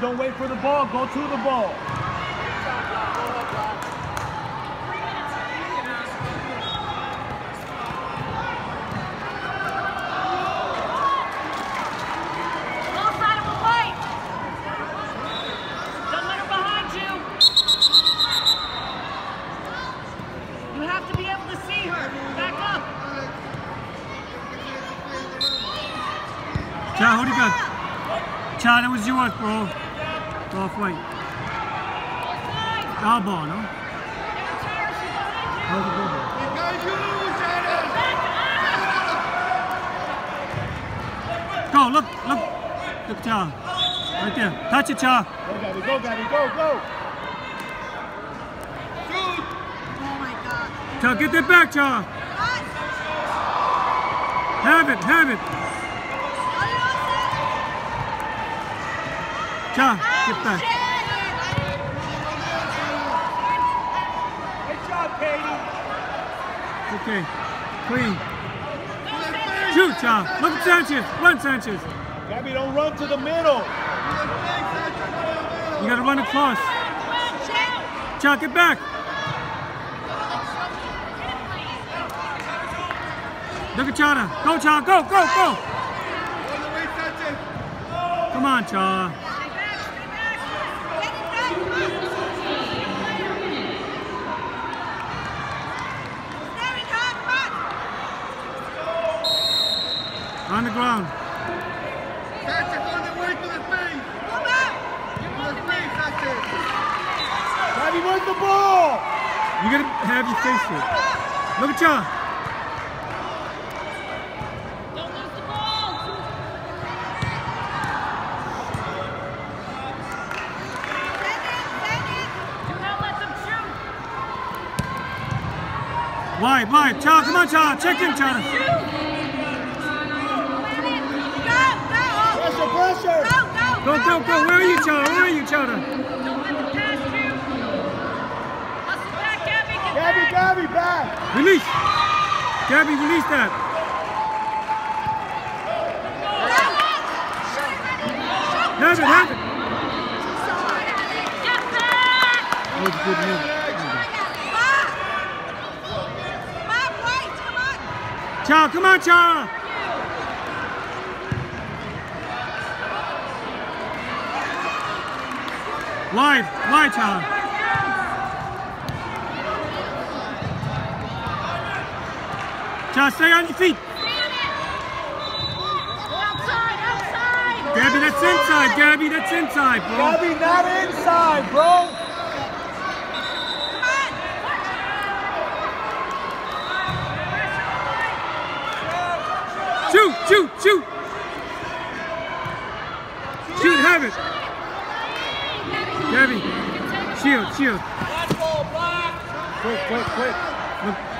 don't wait for the ball. Go to the ball. Left side of the white. Don't behind you. You have to be able to see her. Back up. Cha, hold it back. Cha, that was yours, bro. Off white. Our ball, no? How's it go, bro? Go, look, look. Look, Cha. Right there. Touch it, Cha. Go, Gabby. Go, Gabby. Go, go. Oh my God. Cha, get that back, Cha. Have it, have it. Cha, get back. Good job, Katie. Okay. Clean. Shoot, Cha. Look at Sanchez. Run, Sanchez. Gabby, don't run to the middle. You gotta run across. Cha, get back. Look at Chana. Go, Cha. Go, go, go. Come on, Cha. On the ground. Gabby, where's the ball? You gotta have your face it. Look at Cha. Don't lose the ball. Do not let them shoot. Wide, wide. Cha, come on, Cha. Check in, Cha. Go, go, go. Where are you, Cha? Where are you, Cha? Don't let them pass you. Hustle back, Gabby. Gabby, back. Gabby, back. Release. Gabby, release that. Have it, have it. That was a good move. Cha, come on, Cha. Wide, wide, Cha. Cha, stay on your feet. Outside, outside. Gabby, that's inside. Gabby, that's inside, bro. Gabby, not inside, bro. Shoot, shoot, shoot. Shoot, have it. Shield, shield. Quick, quick, quick. Look,